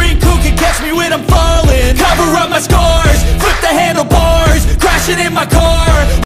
freak who can catch me when I'm falling. Cover up my scars, flip the handlebars Crashing in my car.